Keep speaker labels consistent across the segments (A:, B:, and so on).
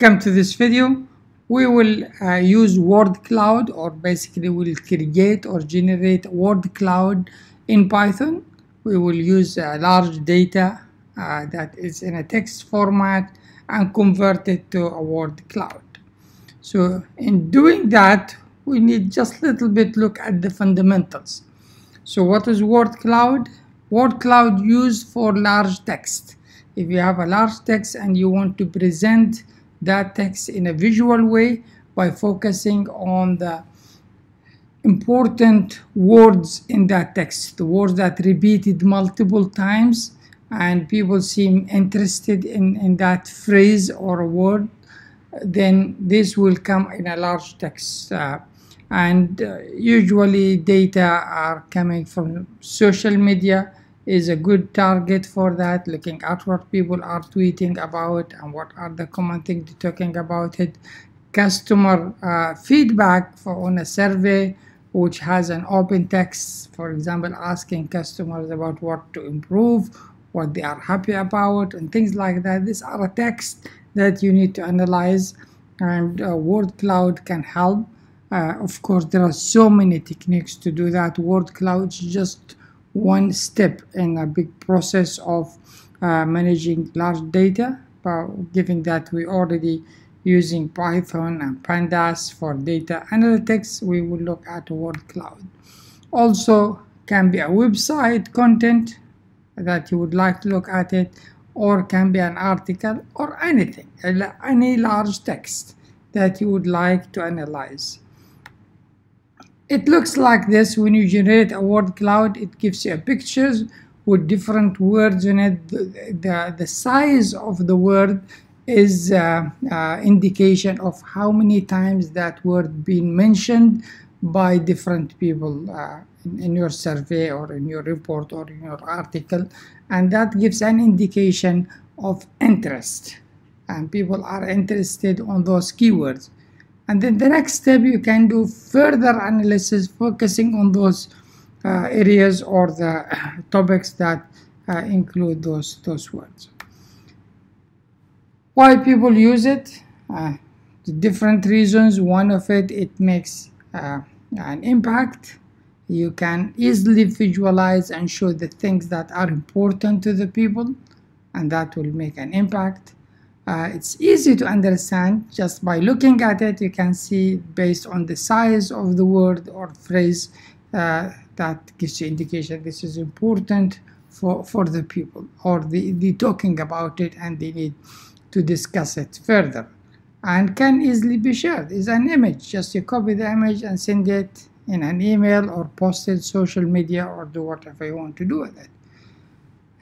A: Come to this video, we will uh, use word cloud or basically we'll create or generate word cloud in Python. We will use large data uh, that is in a text format and convert it to a word cloud. So in doing that, we need just a little bit look at the fundamentals. So what is word cloud? Word cloud used for large text. If you have a large text and you want to present that text in a visual way by focusing on the important words in that text, the words that repeated multiple times and people seem interested in, in that phrase or a word, then this will come in a large text. Uh, and uh, usually data are coming from social media is a good target for that looking at what people are tweeting about and what are the common things talking about it. Customer uh, feedback for on a survey which has an open text for example asking customers about what to improve what they are happy about and things like that. These are a text that you need to analyze and uh, word cloud can help. Uh, of course there are so many techniques to do that. Word cloud just one step in a big process of uh, managing large data but given that we already using Python and pandas for data analytics we will look at word cloud. Also can be a website content that you would like to look at it or can be an article or anything any large text that you would like to analyze it looks like this. When you generate a word cloud it gives you a pictures with different words in it. The, the, the size of the word is uh, uh, indication of how many times that word being mentioned by different people uh, in, in, your survey or in your report or in your article. And that gives an indication of interest. And people are interested on those keywords and then the next step you can do further analysis focusing on those uh, areas or the topics that uh, include those those words. Why people use it? Uh, different reasons. One of it it makes uh, an impact. You can easily visualize and show the things that are important to the people and that will make an impact uh, it's easy to understand just by looking at it. You can see based on the size of the word or phrase uh, that gives you indication this is important for for the people or the, the talking about it and they need to discuss it further and can easily be shared. Is an image. Just you copy the image and send it in an email or post it social media or do whatever you want to do with it.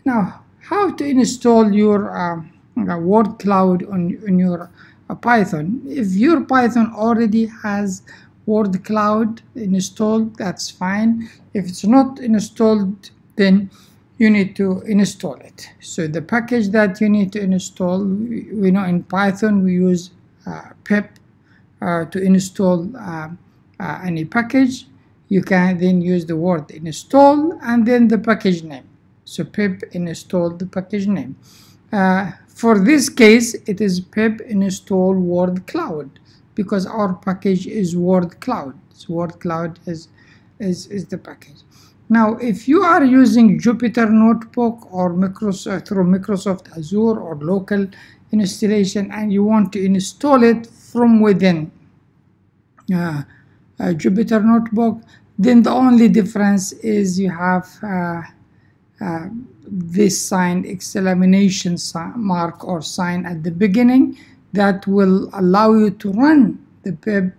A: Now how to install your um, word cloud on, on your uh, Python. If your Python already has word cloud installed, that's fine. If it's not installed, then you need to install it. So the package that you need to install, we know in Python we use uh, pip uh, to install uh, uh, any package. You can then use the word install and then the package name. So pip install the package name. Uh, for this case, it is pip install word cloud because our package is word cloud. So word cloud is, is, is the package. Now, if you are using Jupyter Notebook or Microsoft, through Microsoft Azure or local installation and you want to install it from within uh, Jupyter Notebook, then the only difference is you have uh, uh, this sign exclamation mark or sign at the beginning that will allow you to run the pip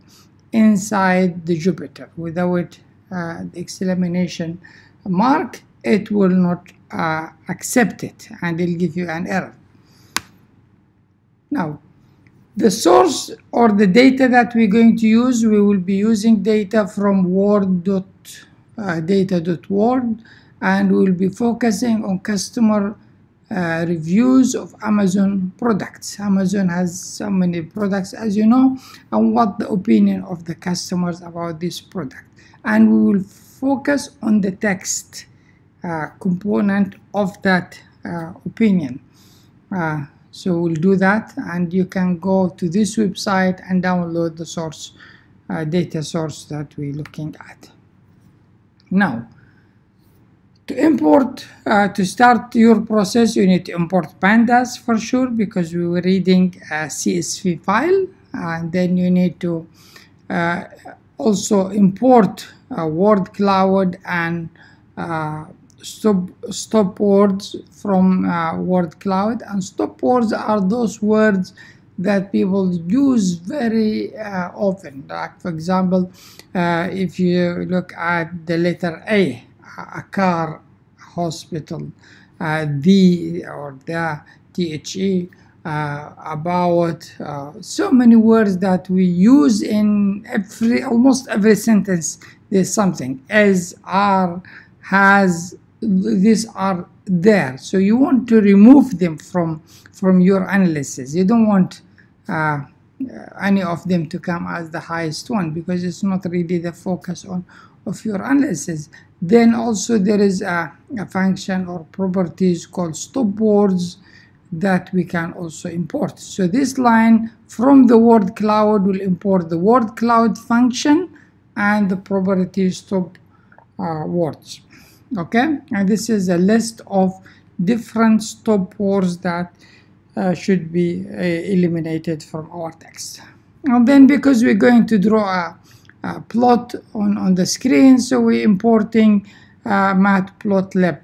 A: inside the Jupyter. Without uh, the exclamation mark it will not uh, accept it and it'll give you an error. Now the source or the data that we're going to use we will be using data from word.data.word uh, and we'll be focusing on customer uh, reviews of Amazon products. Amazon has so many products as you know and what the opinion of the customers about this product and we will focus on the text uh, component of that uh, opinion. Uh, so we'll do that and you can go to this website and download the source uh, data source that we're looking at now to import uh, to start your process you need to import pandas for sure because we were reading a csv file and then you need to uh, also import uh, word cloud and uh, stop stop words from uh, word cloud. And stop words are those words that people use very uh, often. Like for example uh, if you look at the letter a a car hospital uh, the or the the uh, about uh, so many words that we use in every almost every sentence there's something. As are has these are there. So you want to remove them from from your analysis. You don't want uh, any of them to come as the highest one because it's not really the focus on of your analysis. Then also there is a, a function or properties called stop words that we can also import. So this line from the word cloud will import the word cloud function and the property stop uh, words. Okay? And this is a list of different stop words that uh, should be uh, eliminated from our text. And then because we're going to draw a, a plot on on the screen. So we're importing uh, matplotlib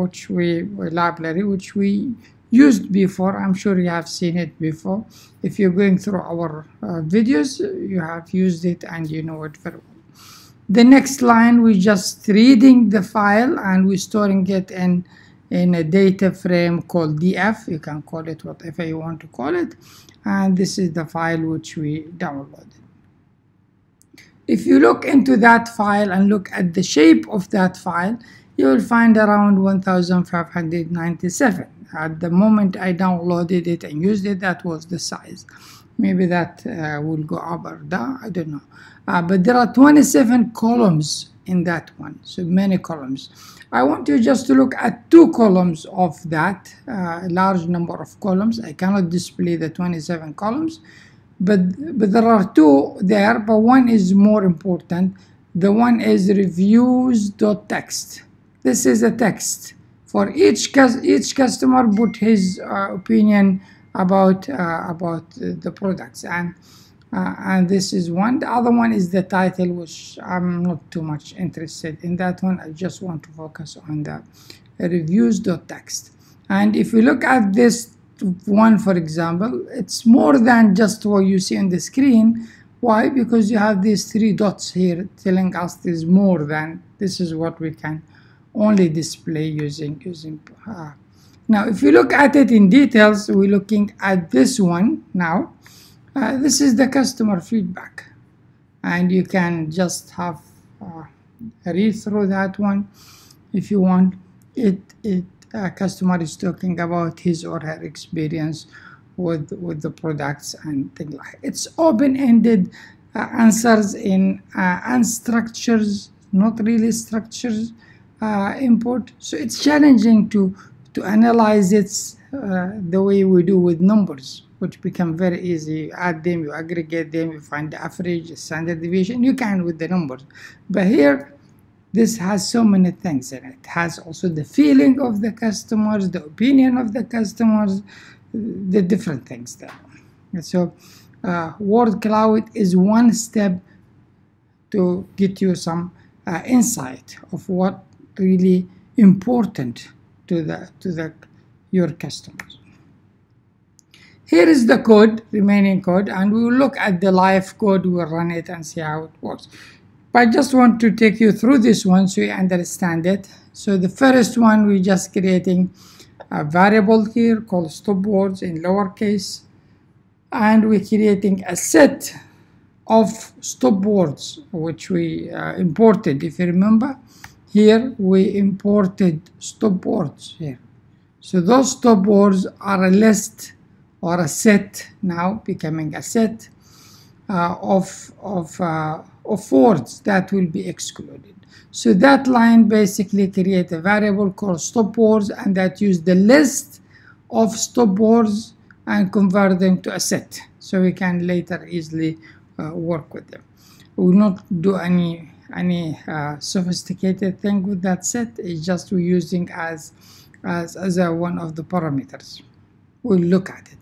A: which we library which we used before. I'm sure you have seen it before. If you're going through our uh, videos you have used it and you know it very well. The next line we're just reading the file and we're storing it in in a data frame called df you can call it whatever you want to call it. And this is the file which we downloaded if you look into that file and look at the shape of that file you will find around 1597 at the moment I downloaded it and used it. That was the size. Maybe that uh, will go up or down. I don't know. Uh, but there are 27 columns in that one. So many columns. I want you just to look at two columns of that uh, large number of columns. I cannot display the 27 columns but but there are two. There but one is more important. The one is reviews.text this is a text. For each each customer put his uh, opinion about uh, about the products. And uh, and this is one. The other one is the title which I'm not too much interested in that one. I just want to focus on the reviews.text and if you look at this one for example it's more than just what you see on the screen. Why? Because you have these three dots here telling us there's more than this is what we can only display using using uh, now if you look at it in details we're looking at this one now. Uh, this is the customer feedback. And you can just have uh, read through that one if you want. It it uh, customer is talking about his or her experience with with the products and things like it's open-ended uh, answers in uh, unstructured not really structured uh, input. So it's challenging to to analyze it uh, the way we do with numbers which become very easy. You add them you aggregate them you find the average standard deviation. You can with the numbers. But here this has so many things in it. it has also the feeling of the customers the opinion of the customers the different things there. So uh, word cloud is one step to get you some uh, insight of what really important to the to the your customers. Here is the code remaining code and we will look at the live code. We'll run it and see how it works but I just want to take you through this one so you understand it. So the first one we're just creating a variable here called stop words in lowercase. And we're creating a set of stop words which we uh, imported. If you remember here we imported stop words here. So those stop words are a list or a set now becoming a set uh, of of uh, of words that will be excluded. So that line basically create a variable called stop words and that use the list of stop words and convert them to a set. So we can later easily uh, work with them. We will not do any any uh, sophisticated thing with that set. It's just we're using as as, as a, one of the parameters. We'll look at it.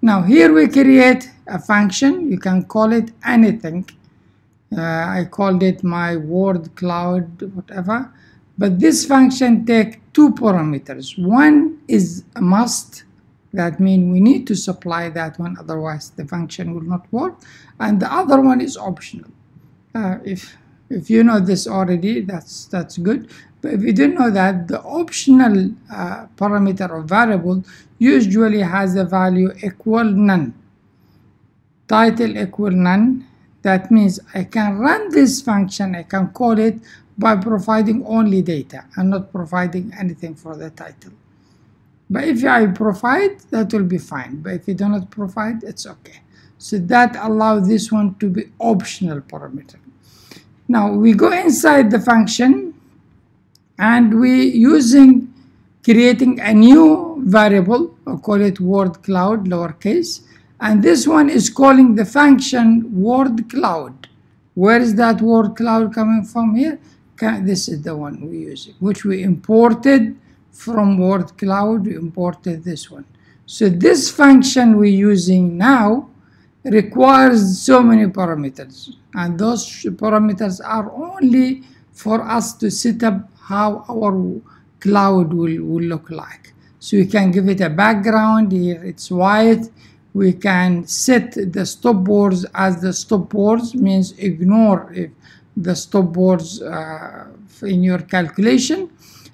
A: Now here we create a function. You can call it anything uh, I called it my word cloud whatever. But this function take two parameters. One is a must. That means we need to supply that one otherwise the function will not work. And the other one is optional. Uh, if if you know this already that's that's good. But if you didn't know that the optional uh, parameter or variable usually has a value equal none. Title equal none that means I can run this function I can call it by providing only data and not providing anything for the title. But if I provide that will be fine. But if you do not provide it's okay. So that allows this one to be optional parameter. Now we go inside the function and we using creating a new variable I'll call it word cloud lowercase and this one is calling the function word cloud. Where is that word cloud coming from here? This is the one we use, which we imported from word cloud we imported this one. So this function we're using now requires so many parameters. And those parameters are only for us to set up how our cloud will, will look like. So we can give it a background here it's white we can set the stopwords as the stopwords means ignore if the stopwords uh, in your calculation.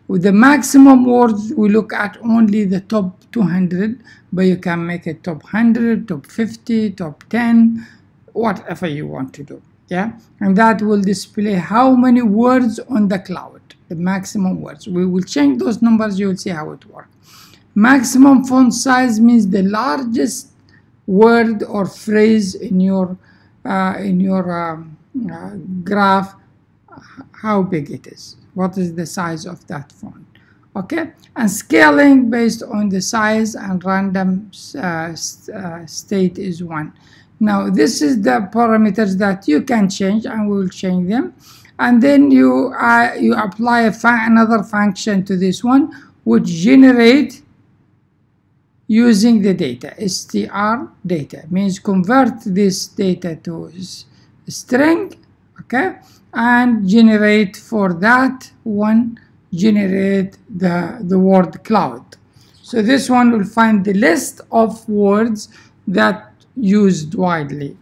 A: With the maximum words we look at only the top 200 but you can make it top 100 top 50 top 10 whatever you want to do yeah? And that will display how many words on the cloud the maximum words. We will change those numbers you will see how it works. Maximum font size means the largest word or phrase in your uh, in your um, uh, graph how big it is. What is the size of that font okay? And scaling based on the size and random uh, uh, state is one. Now this is the parameters that you can change and we will change them. And then you uh, you apply another function to this one which generate using the data str data. Means convert this data to string okay and generate for that one generate the the word cloud. So this one will find the list of words that used widely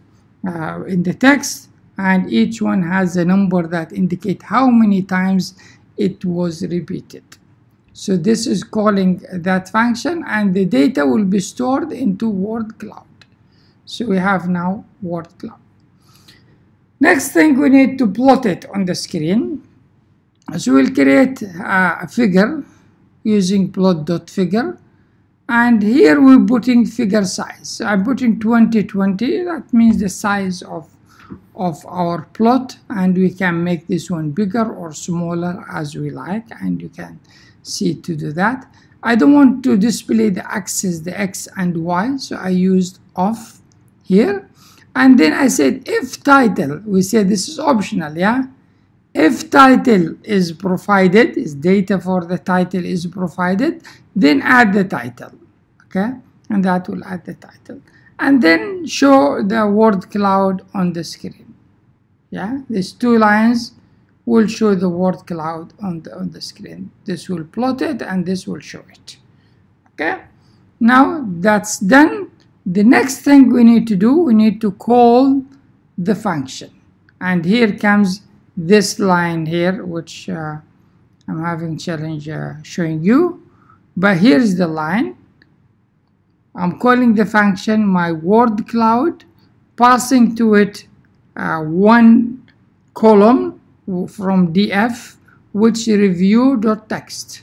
A: uh, in the text and each one has a number that indicate how many times it was repeated so this is calling that function and the data will be stored into word cloud. So we have now word cloud. Next thing we need to plot it on the screen. So we'll create a figure using plot.figure and here we're putting figure size. So I'm putting 2020 that means the size of of our plot. And we can make this one bigger or smaller as we like. And you can see to do that. I don't want to display the axis the x and y so I used off here. And then I said if title we said this is optional yeah? If title is provided is data for the title is provided then add the title okay? And that will add the title. And then show the word cloud on the screen yeah? These two lines will show the word cloud on the on the screen this will plot it and this will show it okay now that's done the next thing we need to do, we need to call the function. And here comes this line here, which uh, I'm having challenge uh, showing you. But here's the line. I'm calling the function my word cloud, passing to it uh, one column from df, which review.text.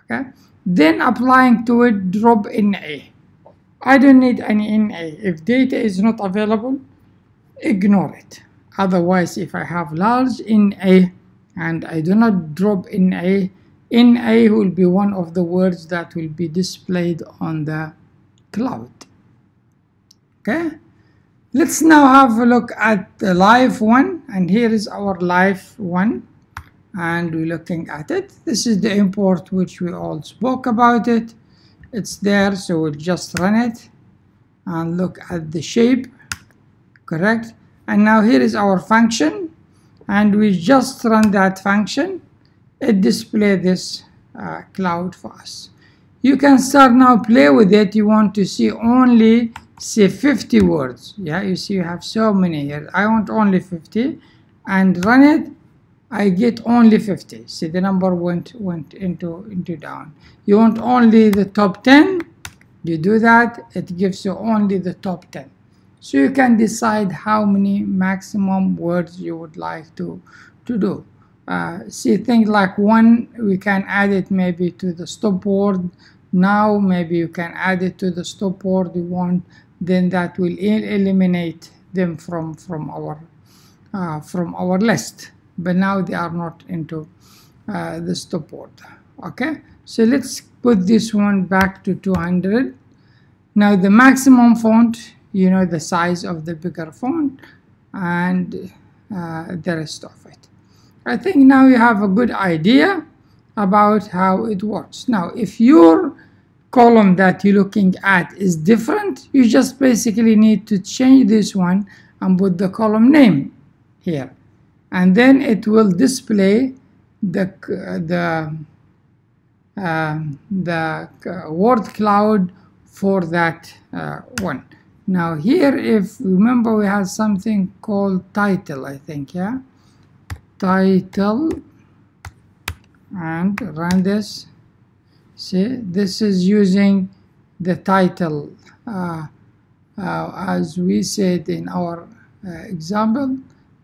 A: Okay. Then applying to it dropna. I don't need any NA. If data is not available, ignore it. Otherwise, if I have large NA and I do not drop NA, NA will be one of the words that will be displayed on the cloud okay let's now have a look at the live one and here is our live one and we're looking at it. This is the import which we all spoke about it. It's there so we'll just run it and look at the shape correct? And now here is our function and we just run that function. It display this uh, cloud for us. You can start now play with it. You want to see only say 50 words. Yeah you see you have so many here. I want only 50 and run it I get only 50 see the number went went into into down. You want only the top 10 you do that it gives you only the top 10 so you can decide how many maximum words you would like to to do. Uh, see things like one we can add it maybe to the stop word. Now maybe you can add it to the stop word you want then that will eliminate them from from our uh, from our list. But now they are not into uh, the stop word okay? So let's put this one back to 200 now the maximum font you know the size of the bigger font and uh, the rest of it. I think now you have a good idea about how it works. Now if your column that you're looking at is different. You just basically need to change this one and put the column name here. And then it will display the the uh, the word cloud for that uh, one. Now here if remember we have something called title I think yeah? Title and run this see this is using the title uh, uh, as we said in our uh, example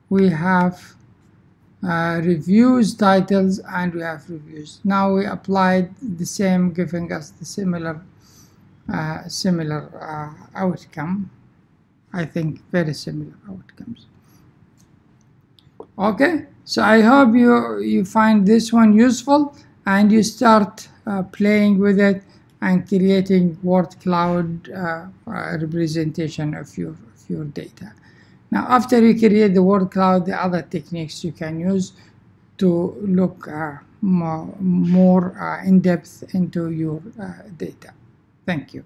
A: we have uh, reviews titles and we have reviews. Now we applied the same giving us the similar uh, similar uh, outcome. I think very similar outcomes. Okay so I hope you you find this one useful and you start uh, playing with it and creating word cloud uh, uh, representation of your, of your data. Now after you create the word cloud, the other techniques you can use to look uh, more, more uh, in depth into your uh, data. Thank you.